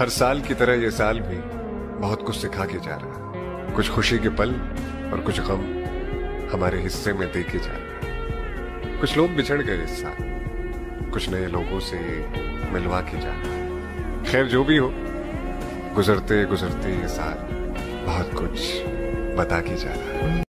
हर साल की तरह ये साल भी बहुत कुछ सिखा के जा रहा है। कुछ खुशी के पल और कुछ गम हमारे हिस्से में देखे जा जा रहा कुछ लोग बिछड़ गए इस साल। कुछ नए लोगों से मिलवा के जा रहा खैर, जो भी हो गुजरते गुजरते ये साल बहुत कुछ बता के जा रहा है।